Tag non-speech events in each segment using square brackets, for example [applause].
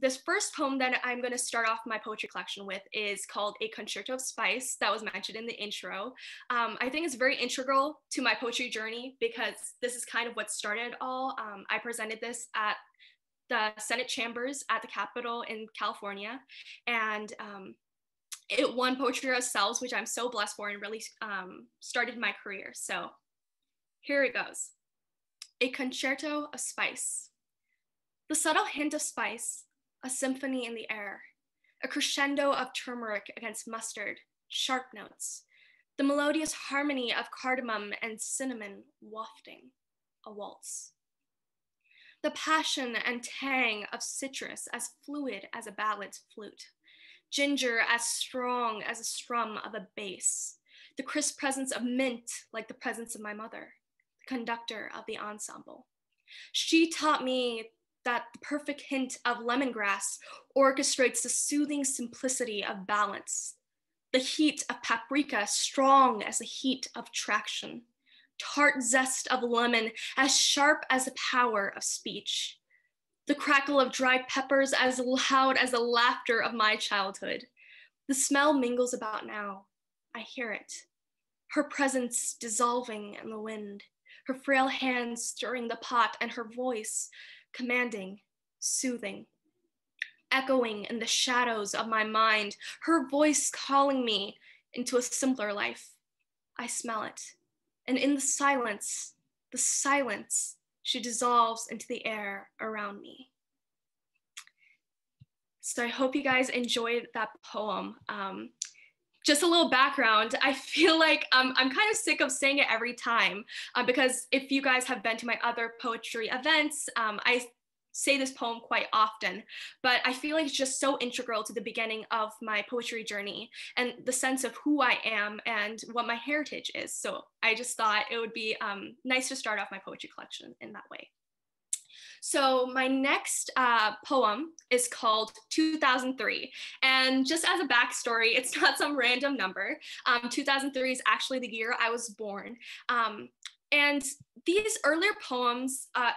this first poem that I'm going to start off my poetry collection with is called A Concerto of Spice, that was mentioned in the intro. Um, I think it's very integral to my poetry journey because this is kind of what started it all. Um, I presented this at the Senate chambers at the Capitol in California, and um, it won Poetry Ourselves, which I'm so blessed for and really um, started my career. So here it goes. A Concerto of Spice. The subtle hint of spice, a symphony in the air, a crescendo of turmeric against mustard, sharp notes, the melodious harmony of cardamom and cinnamon wafting, a waltz. The passion and tang of citrus as fluid as a ballad's flute, ginger as strong as a strum of a bass, the crisp presence of mint like the presence of my mother, the conductor of the ensemble. She taught me that perfect hint of lemongrass orchestrates the soothing simplicity of balance, the heat of paprika strong as the heat of traction, tart zest of lemon as sharp as the power of speech, the crackle of dry peppers as loud as the laughter of my childhood. The smell mingles about now. I hear it. Her presence dissolving in the wind, her frail hands stirring the pot, and her voice commanding, soothing, echoing in the shadows of my mind, her voice calling me into a simpler life. I smell it. And in the silence, the silence, she dissolves into the air around me. So I hope you guys enjoyed that poem. Um, just a little background, I feel like um, I'm kind of sick of saying it every time uh, because if you guys have been to my other poetry events, um, I say this poem quite often, but I feel like it's just so integral to the beginning of my poetry journey and the sense of who I am and what my heritage is. So I just thought it would be um, nice to start off my poetry collection in that way. So my next uh, poem is called 2003. And just as a backstory, it's [laughs] not some random number. Um, 2003 is actually the year I was born. Um, and these earlier poems uh,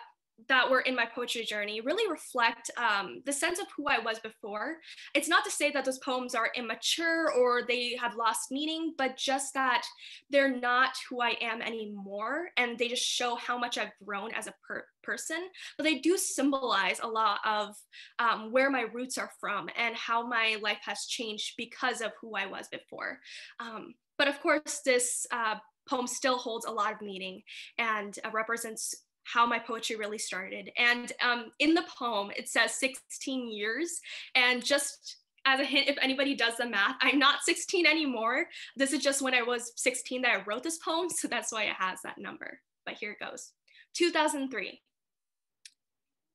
that were in my poetry journey really reflect um, the sense of who I was before. It's not to say that those poems are immature or they have lost meaning, but just that they're not who I am anymore. And they just show how much I've grown as a per- person. But they do symbolize a lot of um, where my roots are from and how my life has changed because of who I was before. Um, but of course, this uh, poem still holds a lot of meaning and uh, represents how my poetry really started. And um, in the poem, it says 16 years. And just as a hint, if anybody does the math, I'm not 16 anymore. This is just when I was 16 that I wrote this poem. So that's why it has that number. But here it goes 2003.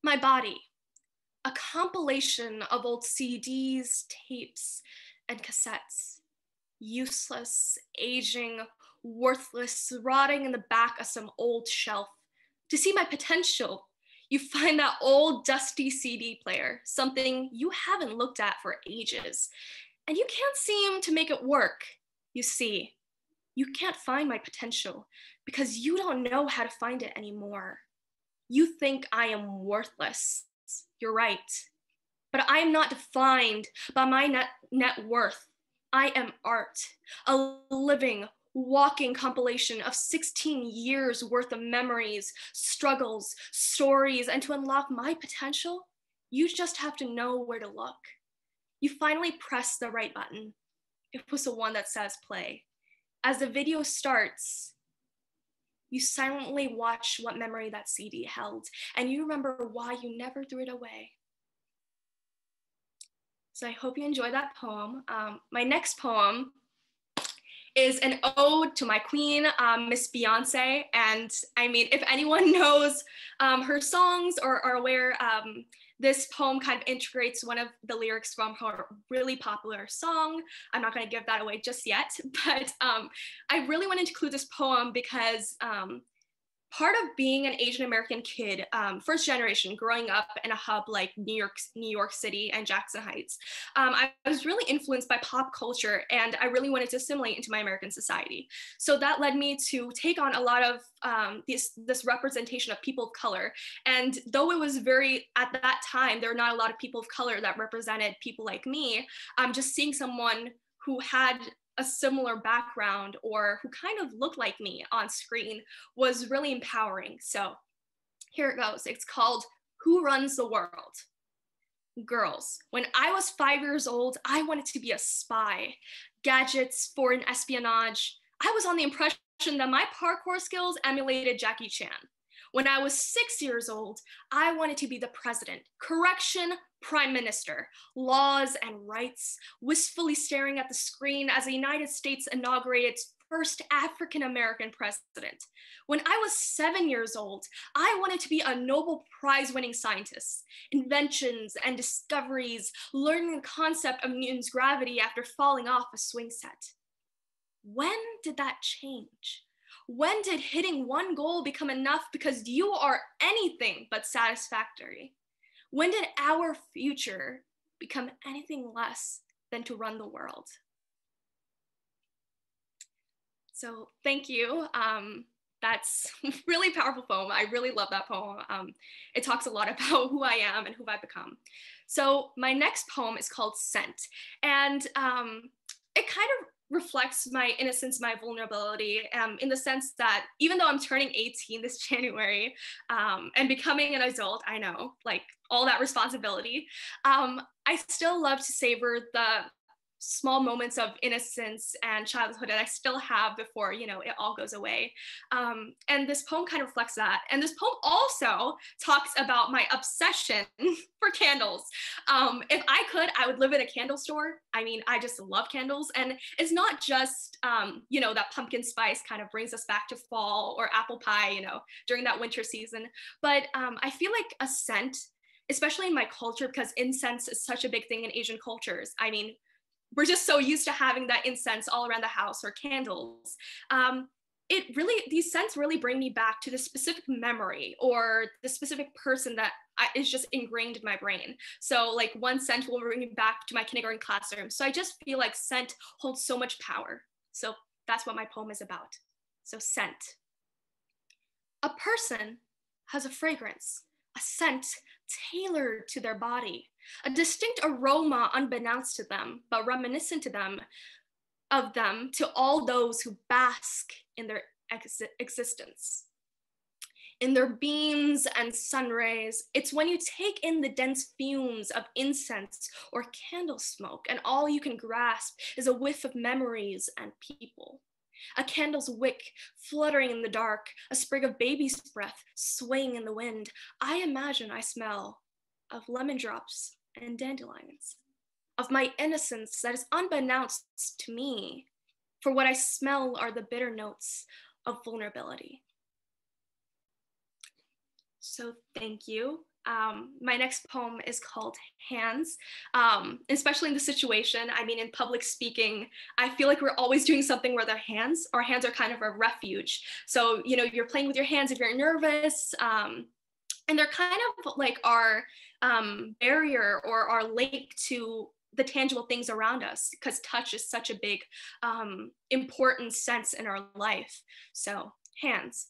My body, a compilation of old CDs, tapes, and cassettes. Useless, aging, worthless, rotting in the back of some old shelf to see my potential, you find that old dusty CD player, something you haven't looked at for ages, and you can't seem to make it work. You see, you can't find my potential because you don't know how to find it anymore. You think I am worthless. You're right. But I am not defined by my net, net worth. I am art, a living, walking compilation of 16 years worth of memories, struggles, stories, and to unlock my potential, you just have to know where to look. You finally press the right button. It was the one that says play. As the video starts, you silently watch what memory that CD held, and you remember why you never threw it away. So I hope you enjoy that poem. Um, my next poem is an ode to my queen, um, Miss Beyonce. And I mean, if anyone [laughs] knows um, her songs or are aware, um, this poem kind of integrates one of the lyrics from her really popular song. I'm not going to give that away just yet, [laughs] but um, I really wanted to include this poem because um, part of being an Asian American kid, um, first generation, growing up in a hub like New York, New York City and Jackson Heights, um, I, I was really influenced by pop culture, and I really wanted to assimilate into my American society. So that led me to take on a lot of um, this this representation of people of color. And though it was very at that time, there were not a lot of people of color that represented people like me. Um, just seeing someone who had a similar background or who kind of looked like me on screen was really empowering. So here it goes. It's called Who Runs the World? Girls. When I was five years old, I wanted to be a spy. Gadgets, foreign espionage. I was on the impression that my parkour skills emulated Jackie Chan. When I was six years old, I wanted to be the president. Correction, prime minister, laws and rights, wistfully staring at the screen as the United States inaugurated its first African American president. When I was seven years old, I wanted to be a Nobel Prize winning scientist. Inventions and discoveries, learning the concept of Newton's gravity after falling off a swing set. When did that change? When did hitting one goal become enough because you are anything but satisfactory? When did our future become anything less than to run the world? So thank you. Um, that's [laughs] really powerful poem. I really love that poem. Um, it talks a lot [laughs] about who I am and who I've become. So my next poem is called Scent. And um, it kind of reflects my innocence, my vulnerability, um, in the sense that even though I'm turning 18 this [laughs] January um, and becoming an adult, I know, like all that responsibility, um, I still love to savor the small moments of innocence and childhood that I still have before, you know, it all goes away. Um, and this poem kind of reflects that. And this poem also talks about my obsession [laughs] for candles. Um, if I could, I would live in a candle store. I mean, I just love candles. And it's not just, um, you know, that pumpkin spice kind of brings us back to fall or apple pie, you know, during that winter season. But um, I feel like a scent especially in my culture because incense is such a big thing in asian cultures i mean we're just so used to having that incense all around the house or candles. Um, it really, these scents really bring me back to the specific memory or the specific person that I, is just ingrained in my brain. So, like, one scent will bring me back to my kindergarten classroom. So, I just feel like scent holds so much power. So, that's what my poem is about. So, scent. A person has a fragrance, a scent tailored to their body a distinct aroma unbeknownst to them, but reminiscent to them of them to all those who bask in their ex- existence. In their beams and sun rays, it's when you take in the dense fumes of incense or candle smoke, and all you can grasp is a whiff of memories and people. A candle's wick fluttering in the dark, a sprig of baby's breath swaying in the wind. I imagine I smell of lemon drops and dandelions, of my innocence that is unbeknownst to me, for what I smell are the bitter notes of vulnerability. So thank you. Um, my next poem is called Hands. Um, especially in the situation, I mean, in public speaking, I feel like we're always doing something with our hands. Our hands are kind of a refuge. So, you know, you're playing with your hands if you're nervous. Um, and they're kind of like our um, barrier or our link to the tangible things around us because touch is such a big um, important sense in our life so hands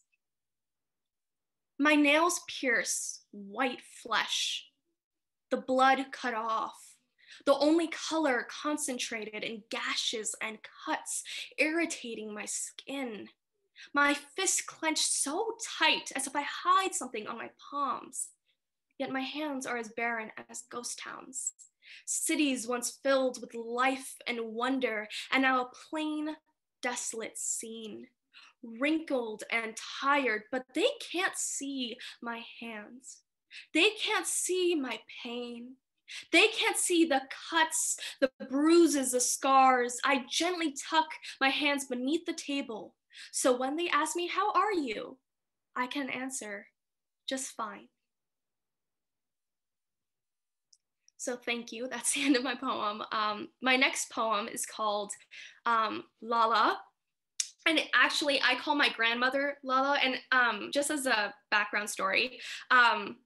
my nails pierce white flesh the blood cut off the only color concentrated in gashes and cuts irritating my skin my fists clenched so tight as if I hide something on my palms. Yet my hands are as barren as ghost towns. Cities once filled with life and wonder, and now a plain, desolate scene. Wrinkled and tired, but they can't see my hands. They can't see my pain. They can't see the cuts, the bruises, the scars. I gently tuck my hands beneath the table so when they ask me, How are you? I can answer, Just fine. So thank you. That's [laughs] the end of my poem. Um, my next poem is called um, Lala. and actually, I call my grandmother Lala. And um, just as a background story, um,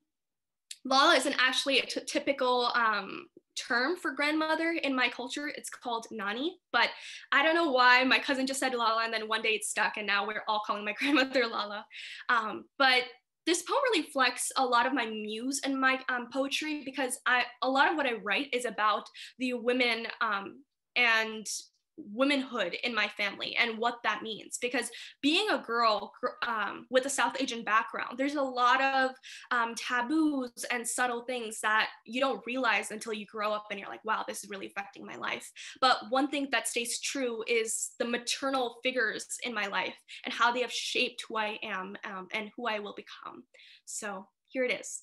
Lala isn't actually a t- typical um, term for grandmother in my culture. It's called Nani, but I don't know why my cousin just said Lala and then one day it stuck and now we're all calling my [laughs] grandmother Lala. Um, but this poem really reflects a lot of my muse and my um, poetry because I, a lot of what I write is about the women um, and womanhood in my family and what that means. Because being a girl um, with a south asian background there's a lot of um, taboos and subtle things that you don't realize until you grow up and you're like wow this is really affecting my life. But one thing that stays true is the maternal figures in my life and how they have shaped who i am um, and who i will become. So here it is.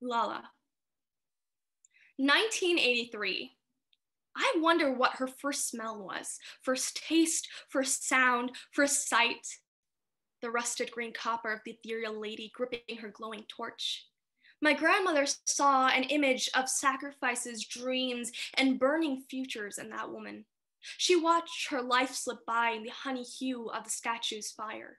Lala. 1983 I wonder what her first smell was first taste, first sound, first sight. The rusted green copper of the ethereal lady gripping her glowing torch. My grandmother saw an image of sacrifices, dreams, and burning futures in that woman. She watched her life slip by in the honey hue of the statue's fire.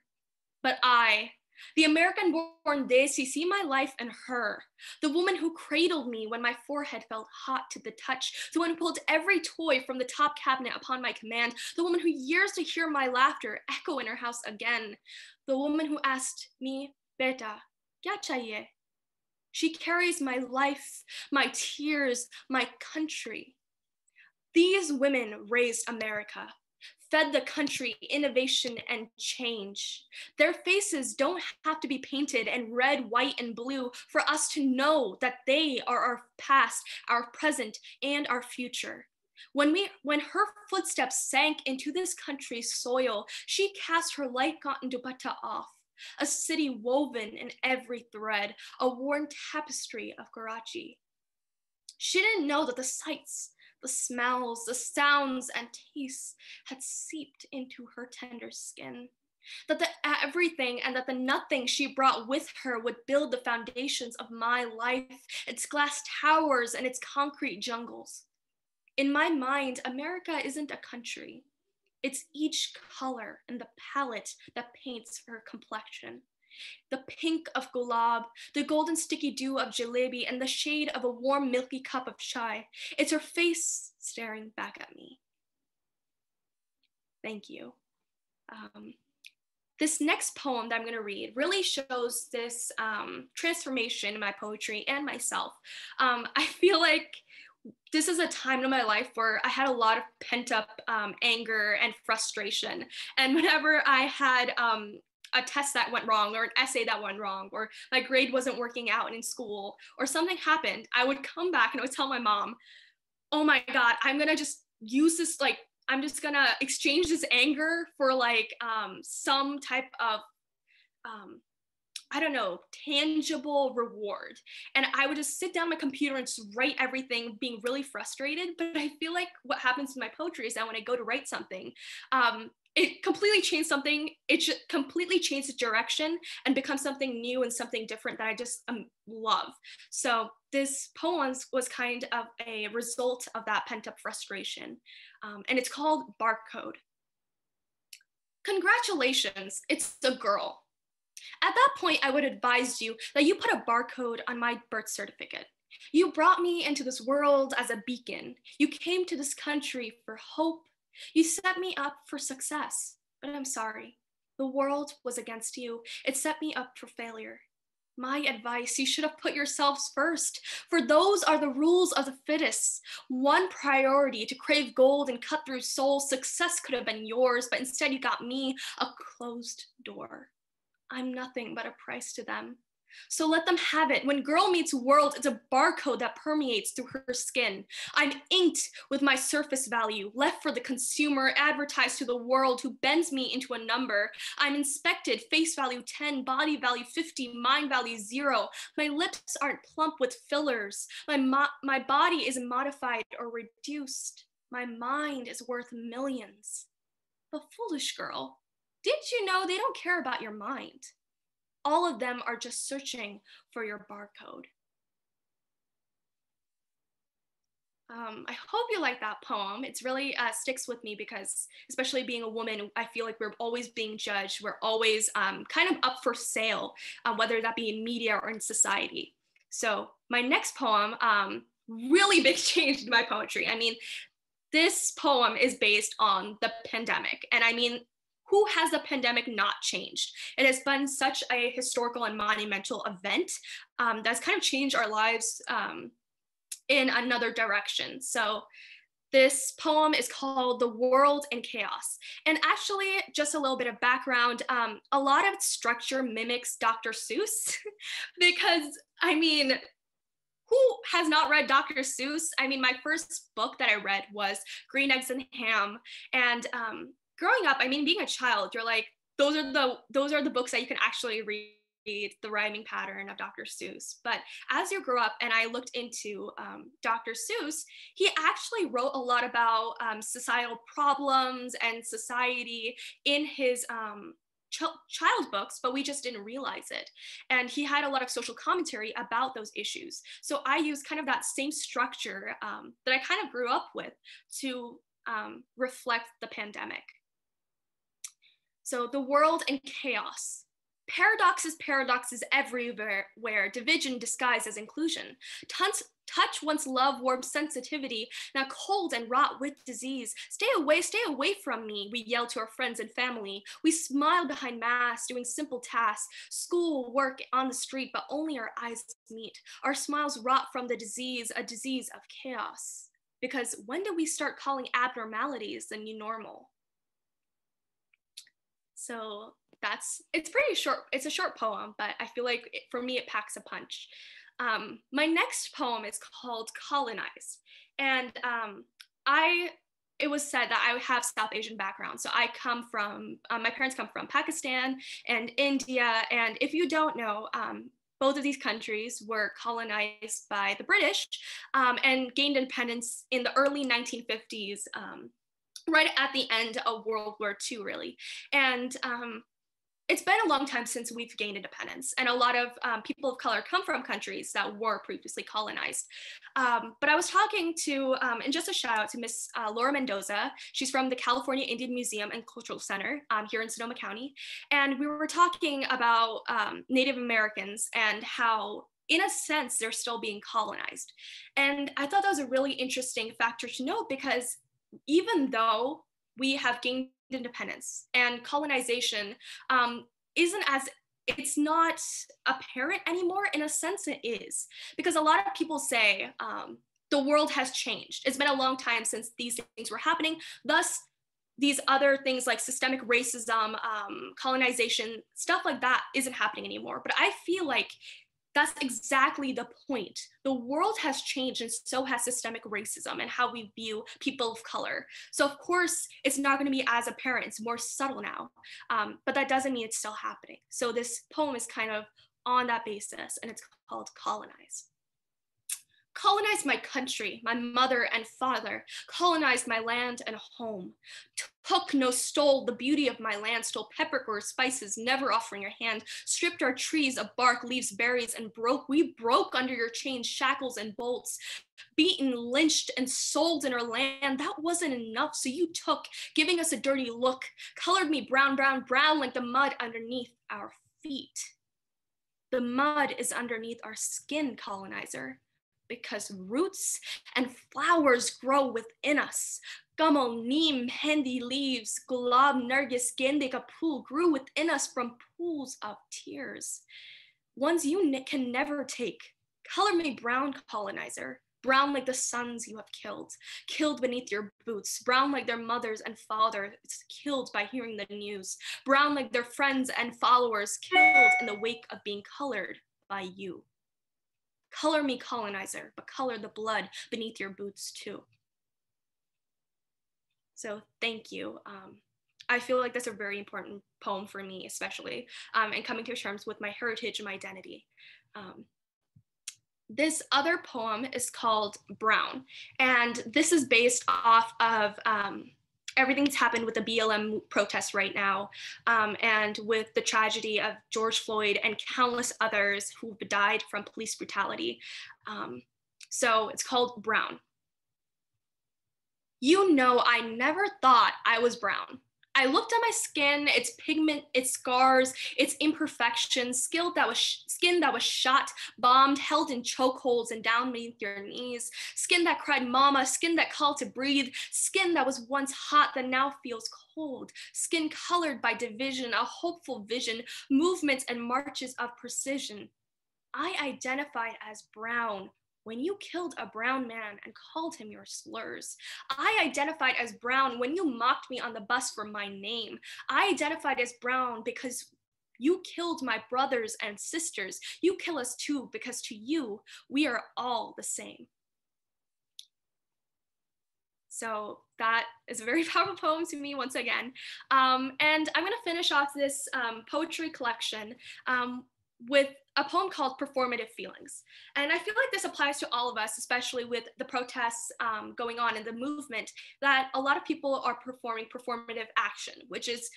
But I, the American born Desi see my life in her, the woman who cradled me when my forehead felt hot to the touch, the one who pulled every toy from the top cabinet upon my command, the woman who years to hear my laughter echo in her house again, the woman who asked me, Beta, kya chahiye? She carries my life, my tears, my country. These women raised America fed the country innovation and change. Their faces don't have to be painted in red, white, and blue for us to know that they are our past, our present, and our future. When, we, when her footsteps sank into this country's soil, she cast her light cotton dupatta off, a city woven in every thread, a worn tapestry of Karachi. She didn't know that the sights, the smells, the sounds, and tastes had seeped into her tender skin. That the everything and that the nothing she brought with her would build the foundations of my life, its glass towers and its concrete jungles. In my mind, America isn't a country. It's each color and the palette that paints her complexion the pink of gulab, the golden sticky dew of jalebi, and the shade of a warm milky cup of chai. It's her face staring back at me. Thank you. Um, this next poem that I'm going to read really shows this um, transformation in my poetry and myself. Um, I feel like this is a time in my life where I had a lot of pent up um, anger and frustration. And whenever I had um, a test that went wrong or an essay that went wrong or my grade wasn't working out in school or something happened, I would come back and I would tell my mom, oh my God, I'm gonna just use this, like, I'm just gonna exchange this anger for like um, some type of, um, I don't know, tangible reward. And I would just sit down my computer and just write everything, being really frustrated. But I feel like what happens in my poetry is that when I go to write something, um, it completely changed something. It completely changed the direction and become something new and something different that I just um, love. So this poem was kind of a result of that pent up frustration. Um, and it's called Barcode. Congratulations, it's a girl. At that point, I would advise you that you put a barcode on my birth certificate. You brought me into this world as a beacon. You came to this country for hope you set me up for success, but I'm sorry. The world was against you. It set me up for failure. My advice, you should have put yourselves first, for those are the rules of the fittest. One priority to crave gold and cut through souls, success could have been yours, but instead you got me a closed door. I'm nothing but a price to them. So let them have it. When girl meets world, it's a barcode that permeates through her skin. I'm inked with my surface value, left for the consumer, advertised to the world who bends me into a number. I'm inspected, face value 10, body value 50, mind value zero. My lips aren't plump with fillers. My, mo- my body is modified or reduced. My mind is worth millions. The foolish girl. Did you know they don't care about your mind? All of them are just searching for your barcode. Um, I hope you like that poem. It's really uh, sticks with me because, especially being a woman, I feel like we're always being judged. We're always um, kind of up for sale, uh, whether that be in media or in society. So my next poem, um, really big [laughs] change in my poetry. I mean, this poem is based on the pandemic, and I mean, who has the pandemic not changed? It has been such a historical and monumental event um, that's kind of changed our lives um, in another direction. So this poem is called The World in Chaos. And actually, just a little bit of background um, a lot of structure mimics Dr. Seuss [laughs] because, I mean, who has not read Dr. Seuss? I mean, my first book that I read was Green Eggs and Ham. And um, growing up, I mean, being a child, you're like, those are the those are the books that you can actually read the rhyming pattern of Dr. Seuss. But as you grow up and I looked into um, Dr. Seuss, he actually wrote a lot about um, societal problems and society in his um, ch- child books, but we just didn't realize it. And he had a lot of social commentary about those issues. So I used kind of that same structure um, that I kind of grew up with to um, reflect the pandemic. So the world in chaos. Paradoxes, paradoxes everywhere, where division disguised as inclusion. Tons, touch once love warm sensitivity, now cold and rot with disease. Stay away, stay away from me, we yell to our friends and family. We smile behind masks, doing simple tasks, school, work on the street, but only our eyes meet. Our smiles rot from the disease, a disease of chaos. Because when do we start calling abnormalities the new normal? So that's it's pretty short it's a short poem but i feel like it, for me it packs a punch. Um, my next poem is called colonized and um, i it was said that i have south asian background. So i come from um, my parents come from pakistan and india. And if you don't know um, both of these countries were colonized by the British um, and gained independence in the early 1950s, um, right at the end of World War II, really. And um, it's been a long time since we've gained independence, and a lot of um, people of color come from countries that were previously colonized. Um, but I was talking to, um, and just a shout out to Miss uh, Laura Mendoza. She's from the California Indian Museum and Cultural Center um, here in Sonoma County, and we were talking about um, Native Americans and how in a sense, they're still being colonized. And I thought that was a really interesting factor to note because even though we have gained independence and colonization um, isn't as it's not apparent anymore in a sense it is. Because a lot of people say um, the world has changed. It's been a long time since these things were happening. Thus these other things like systemic racism um, colonization stuff like that isn't happening anymore. But i feel like that's exactly the point. The world has changed, and so has systemic racism and how we view people of color. So, of course, it's not going to be as apparent, it's more subtle now. Um, but that doesn't mean it's still happening. So, this poem is kind of on that basis, and it's called Colonize colonized my country, my mother and father, colonized my land and home, took no stole the beauty of my land, stole peppercorn, spices, never offering your hand, stripped our trees of bark, leaves, berries, and broke. We broke under your chains, shackles, and bolts, beaten, lynched, and sold in our land. That wasn't enough, so you took, giving us a dirty look, colored me brown, brown, brown like the mud underneath our feet. The mud is underneath our skin, colonizer because roots and flowers grow within us. Gamal, neem, hendi leaves, gulab, nergis, gende, kapul grew within us from pools of tears. Ones you can never take. Color me brown, colonizer. Brown like the sons you have killed, killed beneath your boots. Brown like their mothers and fathers, killed by hearing the news. Brown like their friends and followers, killed in the wake of being colored by you. Color me colonizer, but color the blood beneath your boots too. So thank you. Um, I feel like that's a very important poem for me, especially, um, and coming to terms with my heritage and my identity. Um, this other poem is called Brown, and this is based off of um, everything's happened with the BLM protests right now, um, and with the tragedy of George Floyd and countless others who've died from police brutality. Um, so it's called Brown. You know, I never thought I was brown. I looked at my skin, its pigment, its scars, its imperfections, skin that was sh- skin that was shot, bombed, held in chokeholds and down beneath your knees, skin that cried mama, skin that called to breathe, skin that was once hot that now feels cold, skin colored by division, a hopeful vision, movements and marches of precision. I identified as brown, when you killed a brown man and called him your slurs. I identified as brown when you mocked me on the bus for my name. I identified as brown because you killed my brothers and sisters. You kill us too because to you, we are all the same. So that is a very [laughs] powerful poem to me once again. Um, and I'm going to finish off this um, poetry collection um, with a poem called Performative Feelings. And I feel like this applies to all of us, especially with the protests um, going on in the movement, that a lot of people are performing performative action, which is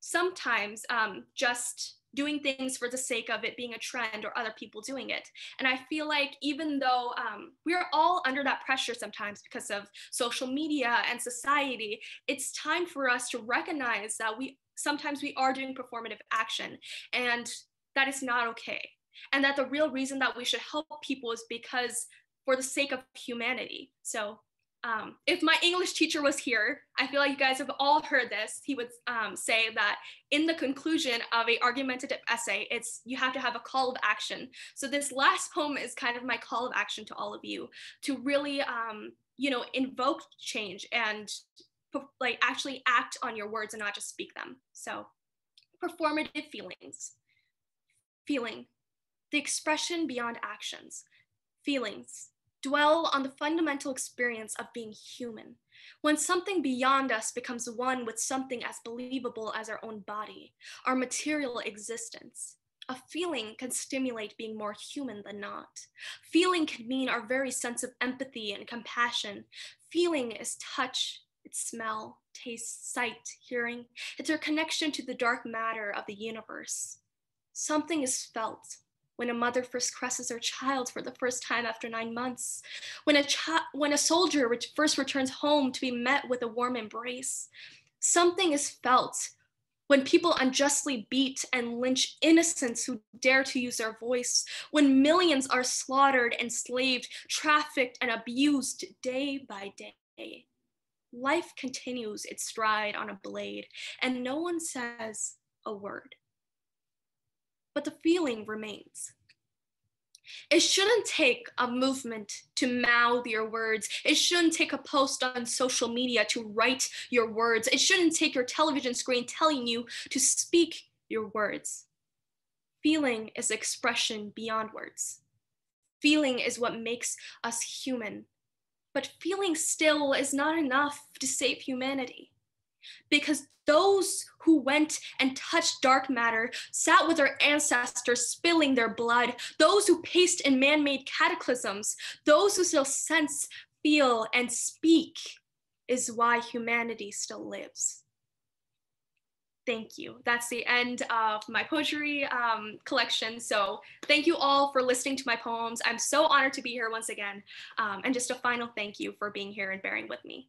sometimes um, just doing things for the sake of it being a trend or other people doing it. And I feel like even though um, we're all under that pressure sometimes because of social media and society, it's time for us to recognize that we sometimes we are doing performative action and that is not okay. And that the real reason that we should help people is because for the sake of humanity. So um, if my English teacher was here, I feel like you guys have all heard this. He would um, say that in the conclusion of a argumentative essay, it's you have to have a call of action. So this last poem is kind of my call of action to all of you to really, um, you know, invoke change and like actually act on your words and not just speak them. So performative feelings feeling, the expression beyond actions, feelings, dwell on the fundamental experience of being human. When something beyond us becomes one with something as believable as our own body, our material existence, a feeling can stimulate being more human than not. Feeling can mean our very sense of empathy and compassion. Feeling is touch, it's smell, taste, sight, hearing. It's our connection to the dark matter of the universe. Something is felt when a mother first caresses her child for the first time after nine months, when a, chi- when a soldier re- first returns home to be met with a warm embrace. Something is felt when people unjustly beat and lynch innocents who dare to use their voice, when millions are slaughtered, enslaved, trafficked, and abused day by day. Life continues its stride on a blade, and no one says a word but the feeling remains. It shouldn't take a movement to mouth your words. It shouldn't take a post on social media to write your words. It shouldn't take your television screen telling you to speak your words. Feeling is expression beyond words. Feeling is what makes us human. But feeling still is not enough to save humanity because those who went and touched dark matter sat with their ancestors spilling their blood, those who paced in man made cataclysms, those who still sense, feel, and speak is why humanity still lives. Thank you. That's the end of my poetry um, collection. So, thank you all for listening to my poems. I'm so honored to be here once again. Um, and just a final thank you for being here and bearing with me.